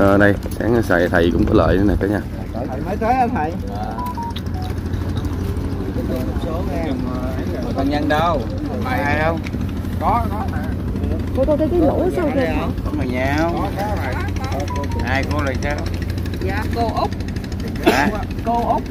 Ờ, đây sáng xài thầy cũng có lợi nữa nè cả nhà. Thầy mới tới hả thầy. Con nhân đâu? Mày không? Có có Cô tôi thấy cái lỗ sau kìa. Có mà nhau ai cô là sao? Dạ cô Út. Hả? Cô Út.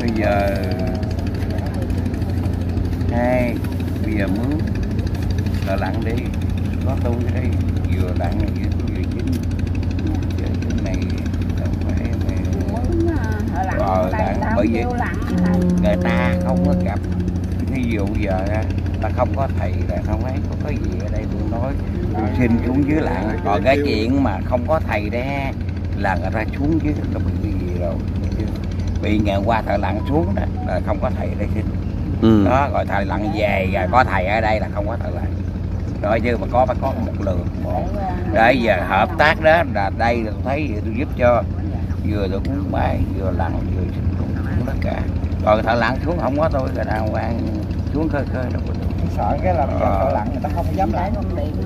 Bây giờ hai bây giờ mướn là lặn đi có tôi ở đây vừa lặn vừa tôi vừa chính giờ cái này đâu phải mày Ờ, lặn, bởi vì- người ta không có gặp. Ví dụ giờ ta không có thầy là không ấy có cái gì ở đây tôi nói. Tôi xin xuống dưới lặn còn cái chuyện mà không có thầy đó là người ta xuống dưới nó bị gì rồi bị ngày qua thợ lặn xuống đó là không có thầy ở đây xin ừ. đó rồi thầy lặn về rồi có thầy ở đây là không có thợ lặn rồi chứ mà có phải có một lượng một. Để giờ hợp tác đó là đây tôi thấy tôi giúp cho. Vừa tôi cúng bái vừa lặn vừa cũng tất cả. Rồi thợ lặn xuống không có tôi rồi đàng hoàng xuống khơi khơi đâu có được. Sợ cái là bây giờ Ờ. thợ lặn người ta không dám lặn.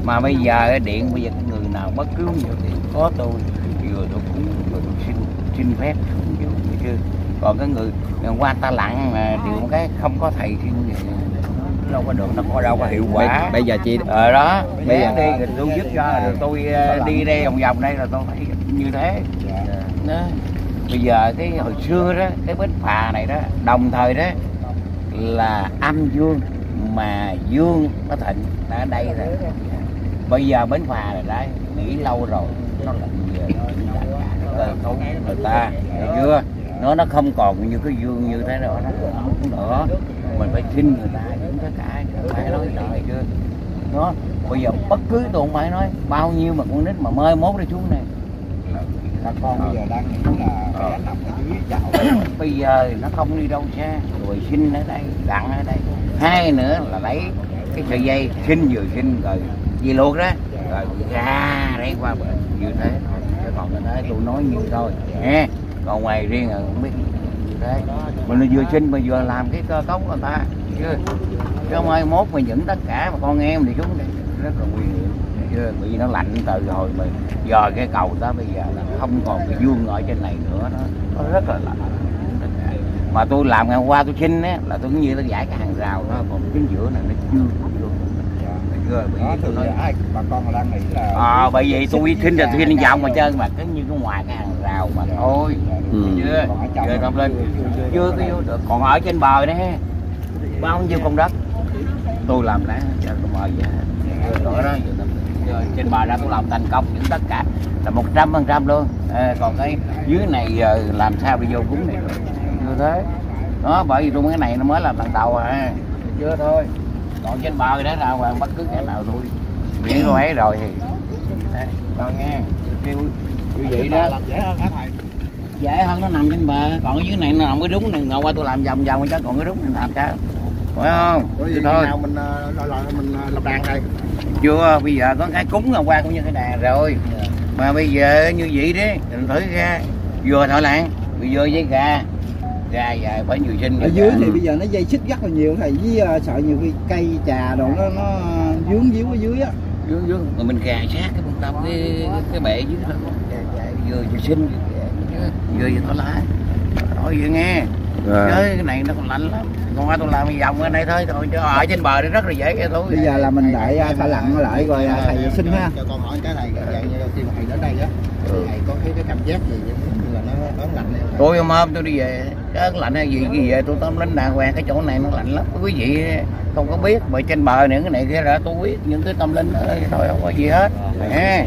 Mà bây giờ điện bây giờ cái người nào bất cứ nhiều điện có tôi vừa tôi cúng vừa tôi xin xin phép xuống chưa? Còn cái người ngày qua ta lặn mà điều cái không có thầy thì đâu có được nó có đâu có hiệu quả. Bây giờ chị ờ đó. Bây giờ- đi rồi tôi giúp cho rồi tôi ờ, đi đây vòng vòng đây là tôi thấy như thế. Đó. bây giờ cái hồi xưa đó cái bến phà này đó đồng thời đó là âm dương mà dương nó thịnh đã ở đây rồi. Bây giờ bến phà này đã nghỉ lâu rồi nó là cơ cấu người ta hiểu chưa nó nó không còn như cái dương như thế nữa nó không nữa. Mình phải xin người ta những cái cái phải nói trời chưa nó bây giờ bất cứ tôi không phải nói bao nhiêu mà con nít mà mơi mốt đi xuống này. Bà con bây giờ đang nghĩ là phải nằm ở dưới chảo bây giờ nó không đi đâu xa rồi xin ở đây đặng ở đây. Hai nữa là lấy cái sợi dây xin vừa xin rồi gì luộc đó rồi ra đây qua bờ. Như thế còn cái đấy tôi nói như thôi. Nghe còn ngoài riêng là không biết đấy thế mình vừa xin mà vừa làm cái cơ cấu của người ta chứ chứ mai mốt mà dẫn tất cả mà con em thì chúng rất là nguy hiểm chưa? Nó lạnh từ hồi mình giờ cái cầu đó bây giờ là không còn cái vuông ở trên này nữa nó, nó rất là lạnh. Mà tôi làm ngày hôm qua tôi xin á là tôi cũng như tôi giải cái hàng rào đó còn chính giữa này nó chưa vô chưa bởi đó vì tôi nói ai bà con đang nghĩ là à, bởi vì tôi xin là xin vòng mà trơn mà cứ như cái ngoài cái hàng rào mà thôi. Ừ. chưa? chưa không lên. chưa- có vô được. Còn ở trên bờ đó bao nhiêu công đất. Tôi làm tôi mời về. Nữa đó giờ trên bờ ra tôi làm thành công những tất cả. Là một trăm phần trăm luôn. À, còn cái dưới này giờ làm sao để vô cúng này được? Như thế. Đó bởi vì tôi cái này nó mới là lần đầu à. Chưa thôi còn trên bờ đó là hoàng bất cứ cái nào tôi miễn tôi ấy rồi thì con nghe. Kêu như vậy đó. Dễ hơn hả thầy? Dễ hơn nó nằm trên bờ. Còn ở dưới này nó nằm cái đúng này ngồi qua tôi làm vòng vòng chứ còn cái đúng này làm sao? Phải không? Ủa thôi. nào mình ờ, lo lo mình ờ, lập đàn đây chưa bây giờ có cái cúng là qua cũng như thế này rồi. Mà bây giờ như vậy đấy mình thử ra. Vừa thợ lặn bây giờ với gà gà dài phải nhiều sinh ở dưới thì bây giờ nó dây xích rất là nhiều thầy với ờ, sợ nhiều khi cây trà đồ nó nó dướng díu ở dưới á dương dương rồi mình gà sát cái bông tâm cái cái bệ dưới đó vừa vừa sinh vừa vừa có lá nói vậy nghe À. chứ cái này nó còn lạnh lắm còn tôi làm vòng ở đây thôi thôi chứ ở trên bờ nó rất là dễ cái thôi bây giờ là mình đợi ờ, thợ lặn lại rồi ờ, thầy xin ha cho con hỏi cái này khi mà thầy đến đây á Ừ. thầy có cái cái cảm giác gì tôi hôm hôm tôi đi về cái lạnh hay gì gì về tôi tóm lính đàng hoàng cái chỗ này nó lạnh lắm quý vị không có biết bởi trên bờ những cái này kia ra tôi biết những cái tâm linh đó thôi không có gì hết nè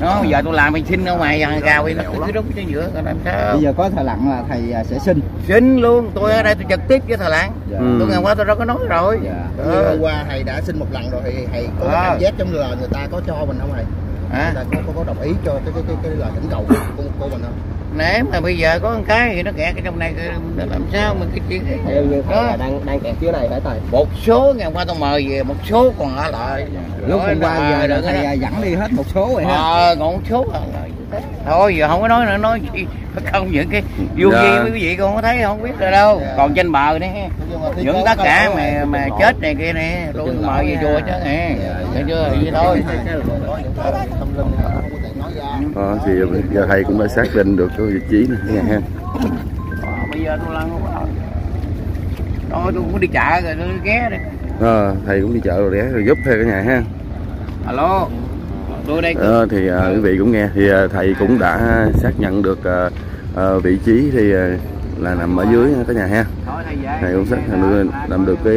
nó bây giờ tôi làm mình xin ở ngoài gào đi nó cứ đúng cái giữa làm sao bây giờ có thợ lặn là thầy ờ, sẽ xin xin luôn tôi ở đây tôi trực tiếp với thợ lặn Dạ. Ừ. tôi ngày qua tôi đâu có nói rồi Dạ. Ờ. hôm qua thầy đã xin một lần rồi thì thầy có À. cảm giác giống như là người ta có cho mình không thầy hả? người ta có, có, có đồng ý cho cái cái cái, cái lời thỉnh cầu của, của, của mình không nếu mà bây giờ có một cái thì nó kẹt ở trong này nó làm sao mà cái chuyện như đó. là đang đang kẹt dưới này hả thầy một số ngày hôm qua tôi mời về một số còn ở lại. Lúc hôm qua giờ thầy dẫn đi hết một số rồi ha. Ờ còn một số thế thôi giờ không có nói nữa nói chi không những cái vô Dạ. với quý vị con có thấy không biết rồi đâu. Còn trên bờ này những tất cả mà mà chết này kia nè tôi mời về chùa chứ nè. Thấy chưa? Vậy thôi Đó, thì giờ thầy cũng đã xác định được cái vị trí này. Nha ha Ờ, bây giờ tôi lăn tôi cũng đi chợ rồi tôi ghé đây. Ờ, thầy cũng đi chợ rồi để rồi giúp theo cả nhà ha. Alo tôi đây. Ờ, thì à, quý vị cũng nghe. Thì à, thầy cũng đã xác nhận được à, à, vị trí thì à, là nằm ở dưới cả nhà ha. Thầy thầy cũng xác nhận được làm được cái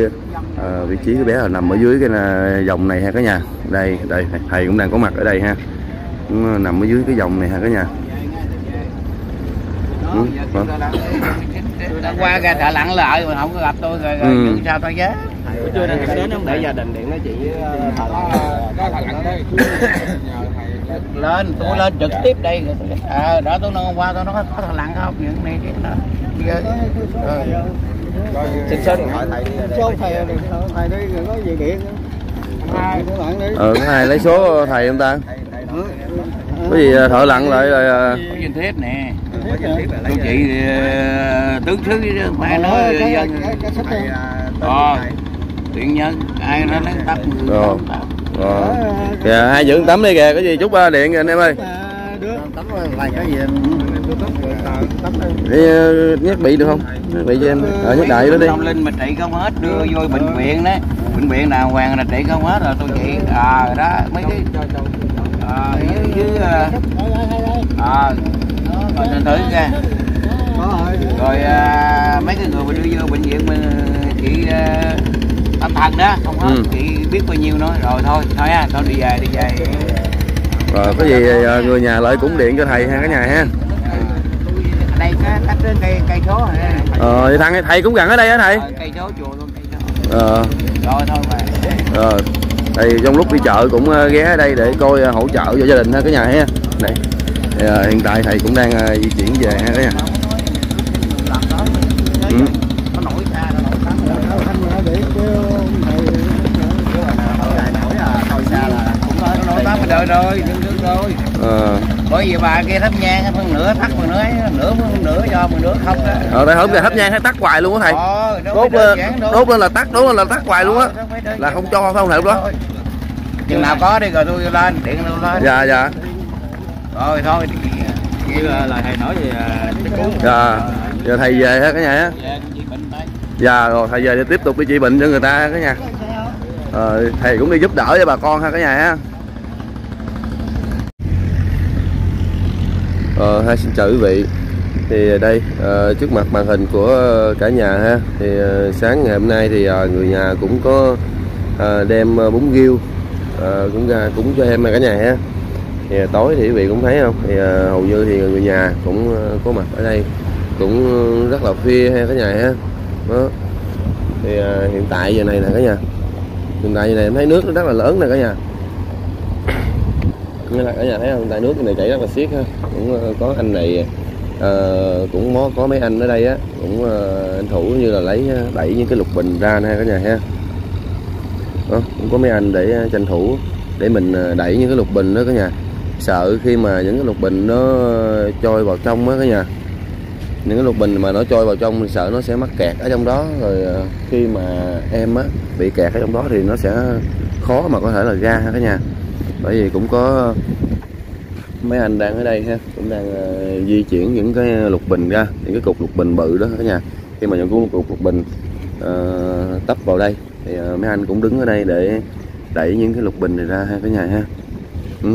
à, vị trí cái bé là nằm ở dưới cái là dòng này ha cả nhà. Đây đây thầy cũng đang có mặt ở đây ha cũng à, nằm ở dưới cái dòng này ha cả nhà? Đó, Ừ, giờ vâng. đã qua ra chợ lặn lợi mà không có gặp tôi rồi, rồi Ừ. ừ. sao tôi ghé chưa đến đến không? Để gia đình điện nói chuyện với ờ, thợ lên tôi lên trực tiếp đây. À, đó tôi nói hôm qua tôi nói có thằng lặn không? Những này cái đó. Ờ. xin số điện thoại. Thầy số thầy thầy đi rồi có gì điện hai của bạn đi. Ờ có ai lấy số thầy không ta? Ừ. có gì à, thợ lặn lại rồi à, có danh thiếp nè. Tôi chị ờ, tướng sứ phải nói dân sách đây ờ tiện nhân ai nó lấy tắt Rồi. rồi. Kìa hai dưỡng tắm đi kìa có gì chút điện kìa anh em ơi. Tắm vài cái gì? Đi, ờ, nhắc bị được không? Nhắc bị cho em ờ nhắc đại đó đi. Long Linh mà trị không hết đưa vô bệnh viện đó. Bệnh viện đàng hoàng là trị không hết rồi tôi chỉ à đó mấy cái à, dưới à, à rồi nên thử ra rồi. À, mấy cái người mà đưa vô bệnh viện mà chị à, tâm thần đó không hết Ừ. chị biết bao nhiêu nói. Rồi thôi thôi ha thôi đi về đi về. Rồi có gì ờ, người nhà lại cũng điện cho thầy ha cả nhà ha. Đây cái cách cây cây số rồi ha. ờ thì thằng thầy cũng gần ở đây á thầy? Ờ, cây số chùa luôn cây số. Ờ. Rồi thôi mà. Ờ thầy trong lúc đi chợ cũng ờ, ghé đây để coi ờ, hỗ trợ cho gia đình ha cái nhà ha. Này thì, hiện tại thầy cũng đang di chuyển về ha cái nhà ừ. nó nổi xa nó nổi xa thôi xa là cũng có nó nổi tám đời rồi đương đương rồi ờ bởi vì bà kia thắp nhang phân nửa thắt phân nửa nửa phân nửa do phân nửa không đó ờ đây không giờ thắp nhang hay tắt hoài luôn á thầy? Ờ, đốt lên đốt lên là tắt đốt lên là tắt hoài luôn á. Ờ, là không cho không thể đó. Chừng nào có đi rồi tôi lên điện tôi lên. Dạ dạ. Rồi thôi như là lời thầy nói cái cứu. Dạ. Giờ thầy về ha cả nhà Về đây. Dạ rồi thầy về để tiếp tục đi trị bệnh cho người ta cả nhà. Ờ, thầy cũng đi giúp đỡ cho bà con ha cả nhà ha ờ, hai xin chào quý vị. Thì ờ, đây à, trước mặt màn hình của ờ, cả nhà ha. Thì à, sáng ngày hôm nay thì à, người nhà cũng có à, đem bún riêu à, cũng ra cũng cho em cả nhà ha. Thì à, tối thì quý vị cũng thấy không? Thì à, hầu như thì người nhà cũng có mặt ở đây cũng rất là khuya ha cả nhà ha. Đó. Thì à, hiện tại giờ này nè cả nhà. Hiện tại giờ này em thấy nước nó rất là lớn nè cả nhà như là cả nhà thấy không tại nước này chảy rất là xiết ha. Cũng ờ, có anh này ờ, cũng có, có mấy anh ở đây á. Cũng ờ, anh thủ như là lấy ờ, đẩy những cái lục bình ra nè cả nhà ha. Đó, cũng có mấy anh để tranh thủ để mình đẩy những cái lục bình đó cả nhà. Sợ khi mà những cái lục bình nó trôi vào trong á cả nhà. Những cái lục bình mà nó trôi vào trong mình sợ nó sẽ mắc kẹt ở trong đó. Rồi khi mà em á bị kẹt ở trong đó thì nó sẽ khó mà có thể là ra ha cả nhà bởi vì cũng có mấy anh đang ở đây ha cũng đang uh, di chuyển những cái lục bình ra những cái cục lục bình bự đó cả nhà. Khi mà những cái cục lục bình uh, tấp vào đây thì uh, mấy anh cũng đứng ở đây để đẩy những cái lục bình này ra ha cả nhà ha. Ừ.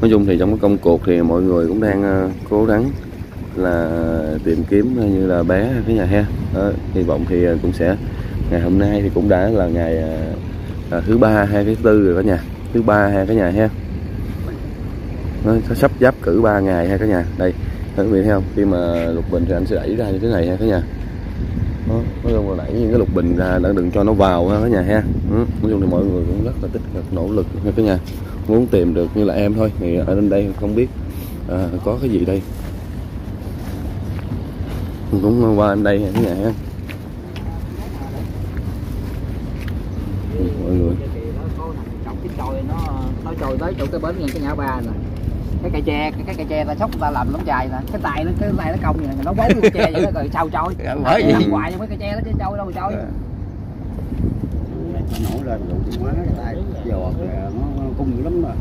nói chung thì trong cái công cuộc thì mọi người cũng đang uh, cố gắng là tìm kiếm như là bé cái nhà ha. Đó, hy vọng thì cũng sẽ ngày hôm nay thì cũng đã là ngày à, thứ ba hay thứ tư rồi cả nhà thứ ba ha cả nhà ha. Nó sắp giáp cử 3 ngày ha cả nhà. Đây các vị thấy không? Khi mà lục bình thì anh sẽ đẩy ra như thế này ha cả nhà. Nó nói chung là đẩy những cái lục bình ra để đừng cho nó vào ha cả nhà ha. Ừ. nói chung thì mọi người cũng rất là tích cực nỗ lực ha cả nhà. Muốn tìm được như là em thôi thì ở bên đây không biết à, có cái gì đây? Mình cũng qua bên đây ha cả nhà ha Ừ, mọi người trọng cái trồi nó nó trồi tới chỗ cái bến ngang cái ngã ba nè. Cái cây tre cái, cái cây tre ta sóc ta làm lóng dài nè cái tay nó cái tay nó cong vậy nó quấy cái cây tre vậy đó rồi sao trôi. Bởi vì Ăn hoài với cây tre đó chứ trôi đâu mà trôi nó nổi lên đủ tiếng quá cái tay. Giọt nó cung dữ lắm rồi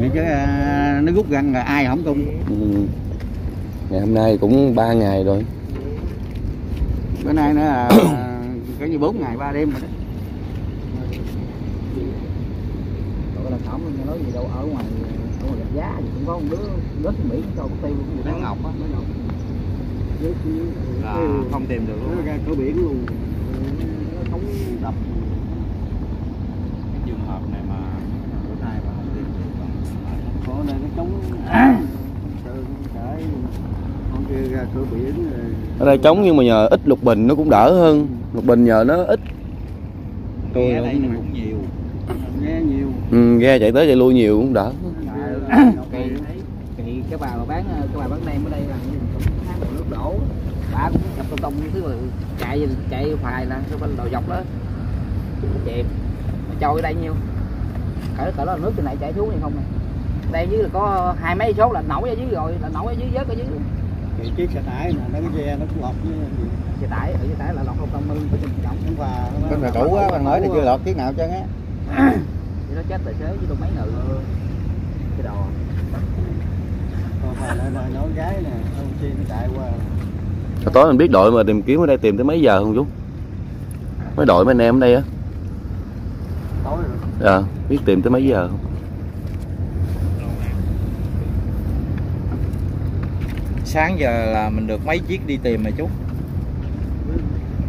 vậy chứ à, nó rút răng rồi ai không cung? Ừ. ngày hôm nay cũng 3 ngày rồi. Bữa nay nữa là cái như bốn ngày ba đêm rồi đó Nghe nói gì đâu ở ngoài ở ngoài gạch giá thì cũng có một đứa xuống Mỹ cho có tiêu cũng nó ngọc á nó ngọc. Là không tìm được nó luôn ra cửa biển luôn. Nó không đập. Cái trường hợp này mà bữa nay mà không tìm được có này nó chống từ cái con kia ra cửa biển rồi. Ở đây trống nhưng mà nhờ ít lục bình nó cũng đỡ hơn. Lục bình nhờ nó ít. Tôi ở đây nó cũng nhiều ừ, ghe chạy tới chạy lui nhiều cũng đỡ. Cái bà mà bán cái bà bán nem ở đây là cũng nước đổ. Bà cũng nhập tông tông thứ mà chạy chạy phài là cái bên đầu dọc đó. Chìm mà trôi ở đây nhiêu? Cỡ cỡ đó nước trên này chảy xuống hay không nè? Đây dưới là có hai mấy số là nổi ở dưới rồi là nổi ở dưới vớt ở dưới. Thì chiếc xe tải mà nó cái ghe nó cũng lọt với xe tải ở dưới tải là lọt không tâm mưng có trọng. Không và Bên là cũ á, bạn nói thì chưa lọt chiếc nào chứ á. chết tài xế với tôi mấy người. Cái đồ. Còn phải là là nói gái nè ông chi nó chạy qua. Tối mình biết đội mà tìm kiếm ở đây tìm tới mấy giờ không chú mấy đội mấy anh em ở đây á? Tối rồi. À, biết tìm tới mấy giờ không? Sáng giờ là mình được mấy chiếc đi tìm mà chú?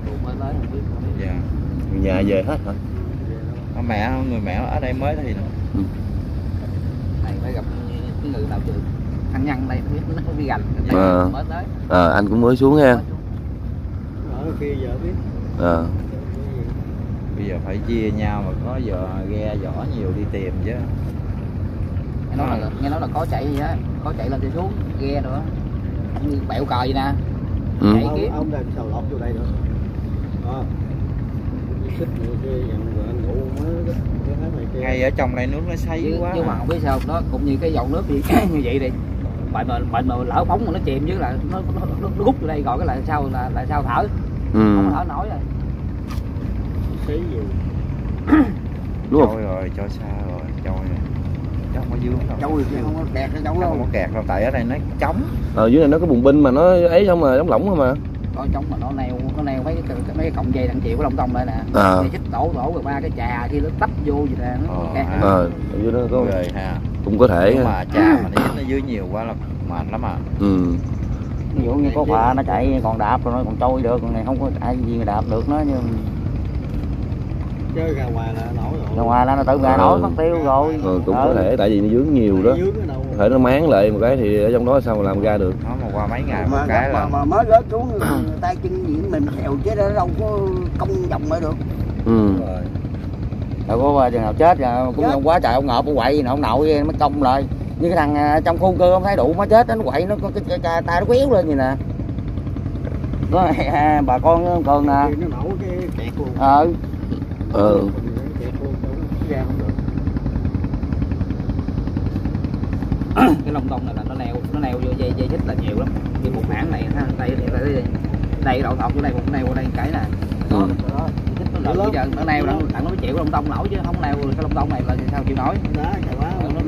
Không không dạ. Nhà về hết hả mẹ người mẹ ở đây mới thì này phải gặp người nào trường thằng nhân đây biết nó đi gành À. mới tới. À, anh cũng mới xuống ha ở kia giờ biết. À, bây giờ phải chia nhau mà có giờ ghe vỏ nhiều đi tìm chứ. Nghe nói là nghe nói là có chạy gì á có chạy lên chạy xuống ghe nữa như bẹo cờ vậy nè. Ừ. Chạy ông, kiếm. ông đang sầu lọt vô đây nữa. À. ngay ở trong đây nước nó sấy chứ, quá chứ mà không biết sao đó cũng như cái dòng nước thì như vậy đi. Bệnh mà bệnh mà lỡ phóng mà nó chìm chứ là nó nó, nó, nó hút vô đây rồi cái là sao là là sao thở. Ừ. không thở nổi rồi. Xí gì đúng không? Trôi rồi cho xa rồi trôi rồi. Chứ không có dướng đâu. Cháu kia không có kẹt Nó không đâu có kẹt đâu tại ở đây nó trống ở dưới này nó có bùng binh mà nó ấy không mà đóng lỏng thôi mà có trống mà nó neo nó neo mấy cái mấy cái cọng dây đằng chịu của lông tông đây nè. À. xích tổ tổ rồi ba cái trà khi nó tấp vô vậy nè nó Ờ, kẹt ờ ở dưới nó có rồi ha. cũng có thể nhưng ha. mà cha mà nó dính ở dưới nhiều quá là mệt lắm à. Ừ. ví dụ như có phà nó chạy còn đạp rồi nó còn trôi được còn này không có ai gì mà đạp được nó nhưng chơi gà hoài là nổi rồi. Ra ngoài là nó tự gà nổi mất tiêu rồi. Ờ, cũng có Ừ. thể tại vì nó dướng nhiều đó. có thể nó máng lại một cái thì ở trong đó sao mà làm ra được? Nó mà qua mấy ngày một mà, cái mà, là mà mới rớt xuống tay chân gì mình xèo chứ nó đâu có công vòng lại được. Ừ. đâu có chừng nào chết rồi cũng Chết. không quá trời ông ngợp ông quậy gì ông nội mới công lại. Như cái thằng à, trong khu cơ không thấy đủ nó chết nó quậy nó có cái, cái, cái tay nó quéo lên vậy nè. Có à, bà con còn à, ờ ờ. Kẹt luôn đâu ra không được cái lông tông này là nó neo nó neo vô dây dây xích là nhiều lắm. Như một hãng này ha đây đây đây đây đây đậu thọc vô đây một neo đây cái nè đó đó xích nó lớn bây giờ nó neo đặng đặng nó mới chịu lông tông nổi chứ không neo cái lông tông này là sao chịu nổi. Đá chạy quá nó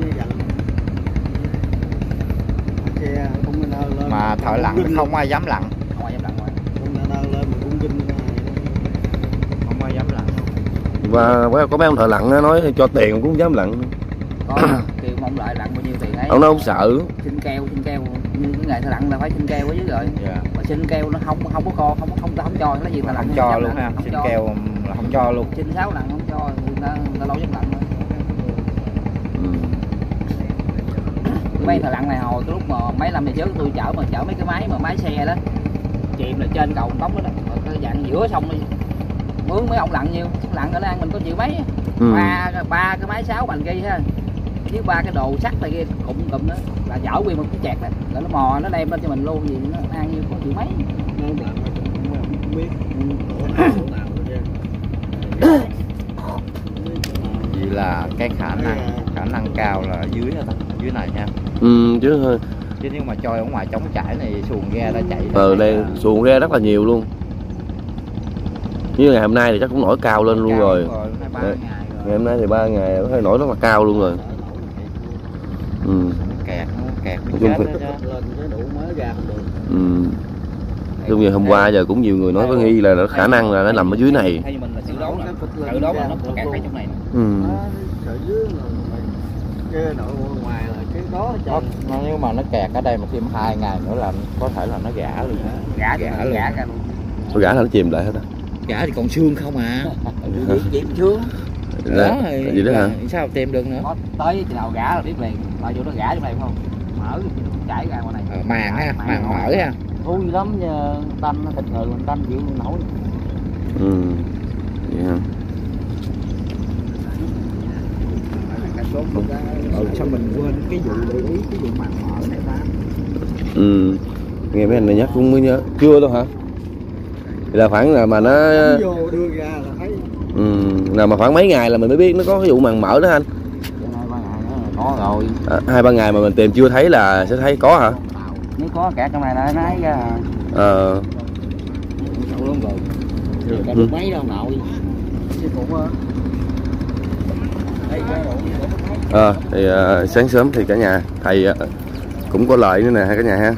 mà thợ lặn không ai dám lặn. Không ai dám lặn không cũng ai dám lặn. Và có mấy ông thợ lặn nói cho tiền cũng dám lặn kêu mong lại lặn bao nhiêu tiền ấy. Ông nói không sợ. Xin keo xin keo. Như cái ngày thợ lặn là phải xin keo dưới rồi. Dạ. Mà xin keo nó không không có co không không ta không cho cái gì ta lặn không cho luôn ha xin keo là không cho luôn. Xin sáu lặn không cho người ta người ta lâu dám lặn rồi. Ừ. mấy thợ lặn này hồi cái lúc mà mấy năm về trước tôi chở mà chở mấy cái máy mà máy xe đó. Chìm là trên cầu tống đó, đó. Mà cái dạng giữa sông đi. Mướn mấy ông lặn nhiêu chứ lặn ở đây mình có chịu mấy. Ừ. ba ba cái máy sáu bằng ghi ha với ba cái đồ sắt này kia cụm cụm đó. Là chở nguyên một cái chẹt đó rồi nó mò nó đem lên cho mình luôn gì nó ăn như có chịu mấy. Vì là cái khả năng khả năng cao là ở dưới đó ta dưới này nha. Ừ chứ hơi chứ nếu mà trôi ở ngoài trống trải này xuồng ghe đã chạy ờ đây là xuồng ra rất là nhiều luôn. Như ngày hôm nay thì chắc cũng nổi cao lên luôn cao rồi. Đấy. ngày rồi. Ngày hôm nay thì ba ngày nó hơi nổi rất là cao luôn rồi ừ. Kẹt nó kẹt chung chết lên đủ mới ra không được ừ. Giống như hôm qua giờ cũng nhiều người nói có nghi là nó khả năng là nó nằm ở dưới này. Theo mình là là là nó kẹt ở trong này nè. ừ. sợ dưới là cái nội ngoài là cái đó hết nó, trơn nó nếu mà nó kẹt ở đây mà thêm hai ngày nữa là có thể là nó gã luôn. Á gã Gã gã ra luôn. Gã là nó chìm lại hết á. Gã thì còn xương không à? Vậy chưa Đó, thì gì đó hả? sao tìm được nữa? Có tới chừng nào gã là biết liền bao nhiêu nó gã trong đây phải không? Mở chảy ra ngoài này. Ờ, màng ha màng mở ha. Thui lắm nha tanh nó thịt người mình tanh chịu nổi. Ừ. Vậy hả? Ừ, sao mình quên cái vụ để ý cái vụ màng mở này ta? Ừ. Nghe mấy anh này nhắc cũng mới nhớ. Chưa đâu hả? Thì là khoảng là mà nó vô đưa ra là thấy ừ, là mà khoảng mấy ngày là mình mới biết nó có cái vụ màng mỡ đó anh. Có rồi à, hai ba ngày mà mình tìm chưa thấy là sẽ thấy có hả? Nếu có kẹt trong này là nói ra ờ. Ừ. mấy đâu nội ờ, Ờ, thì ờ, sáng sớm thì cả nhà thầy ờ, cũng có lợi nữa nè hai cả nhà ha